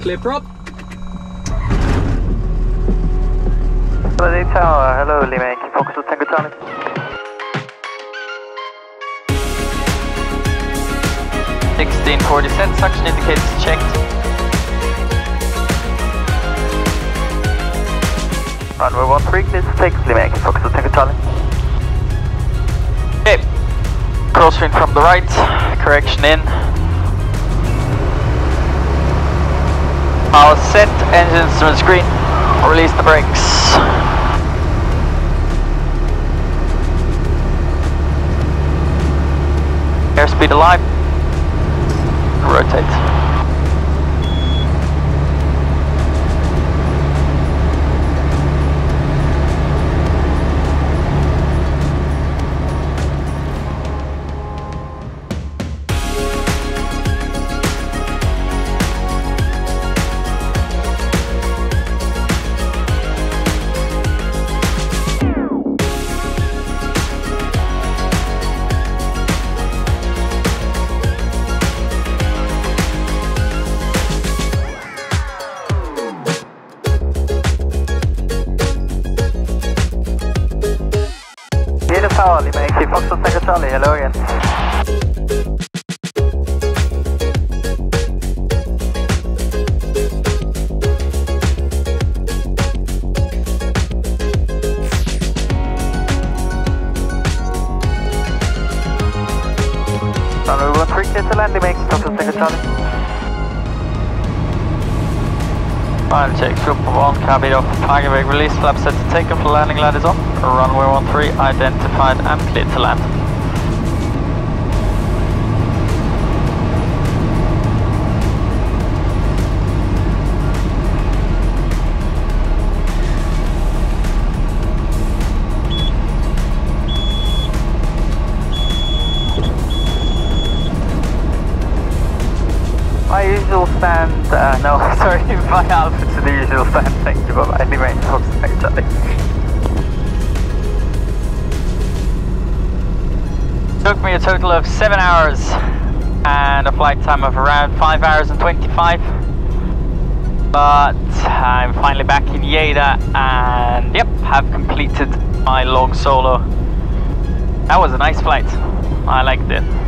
clear prop. Hello, Tower. Hello, Lima Yankee. Foxtrot Tango Charlie. Sixteen forty set. Suction indicators checked. Runway 13, clear to take Lima Yankee. Foxtrot Tango Charlie. Okay. Crosswind from the right. Correction in. Power set. Engine instrument screen. Release the brakes. Airspeed alive. Rotate. Tower, Lima Yankee. Focus Tango Charlie. Hello again. Runway 13, clear to land. Lima Yankee. Foxtrot Tango Charlie. Final check, group 1, cabin off, brake release, flap set to take off, landing is on. Runway 13 identified and cleared to land. Stand, uh, no, sorry, my alpha to the usual stand, thank you, bye bye. Lima Yankee. Foxtrot Tango Charlie. Took me a total of 7 hours and a flight time of around 5 hours and 25. But I'm finally back in Lleida and yep, have completed my long solo. That was a nice flight. I liked it.